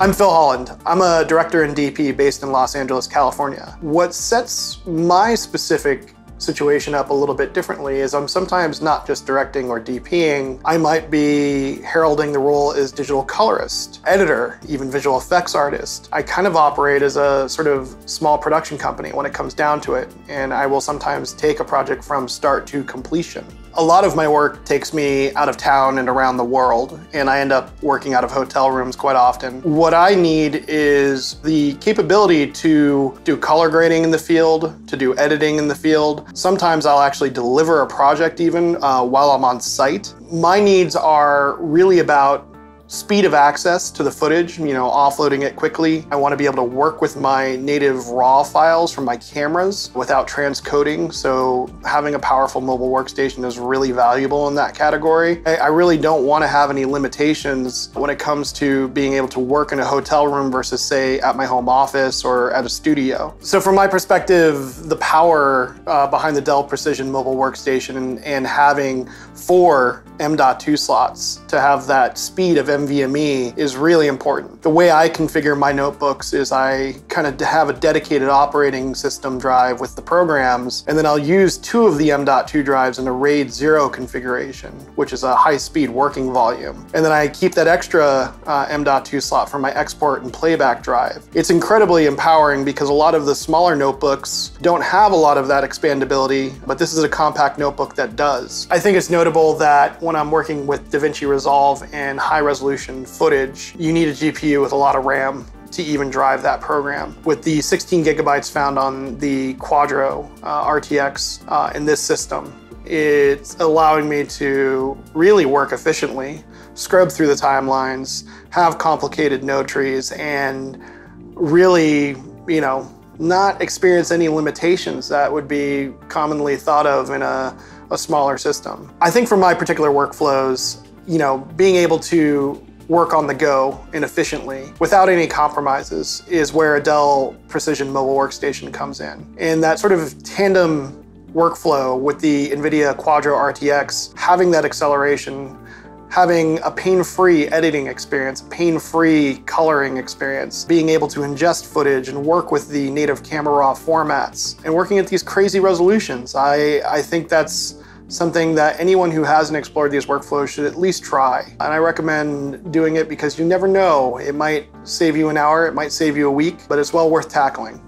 I'm Phil Holland. I'm a director and DP based in Los Angeles, California. What sets my specific situation up a little bit differently is I'm sometimes not just directing or DPing, I might be heralding the role as digital colorist, editor, even visual effects artist. I kind of operate as a sort of small production company when it comes down to it, and I will sometimes take a project from start to completion. A lot of my work takes me out of town and around the world, and I end up working out of hotel rooms quite often. What I need is the capability to do color grading in the field, to do editing in the field. Sometimes I'll actually deliver a project even uh, while I'm on site. My needs are really about speed of access to the footage, you know, offloading it quickly. I want to be able to work with my native RAW files from my cameras without transcoding. So having a powerful mobile workstation is really valuable in that category. I, really don't want to have any limitations when it comes to being able to work in a hotel room versus say at my home office or at a studio. So from my perspective, the power uh, behind the Dell Precision mobile workstation and, and having four M.2 slots to have that speed of NVMe is really important. The way I configure my notebooks is I kind of have a dedicated operating system drive with the programs, and then I'll use two of the M.2 drives in a RAID 0 configuration, which is a high-speed working volume. And then I keep that extra uh, M.2 slot for my export and playback drive. It's incredibly empowering because a lot of the smaller notebooks don't have a lot of that expandability, but this is a compact notebook that does. I think it's notable that when I'm working with DaVinci Resolve and high resolution footage, you need a GPU with a lot of RAM to even drive that program. With the 16 gigabytes found on the Quadro uh, RTX uh, in this system, it's allowing me to really work efficiently, scrub through the timelines, have complicated node trees, and really, you know, not experience any limitations that would be commonly thought of in a a smaller system. I think for my particular workflows, you know, being able to work on the go and efficiently without any compromises is where a Dell Precision Mobile Workstation comes in. And that sort of tandem workflow with the NVIDIA Quadro RTX, having that acceleration having a pain-free editing experience, pain-free coloring experience, being able to ingest footage and work with the native camera raw formats, and working at these crazy resolutions. I, I think that's something that anyone who hasn't explored these workflows should at least try. And I recommend doing it because you never know. It might save you an hour, it might save you a week, but it's well worth tackling.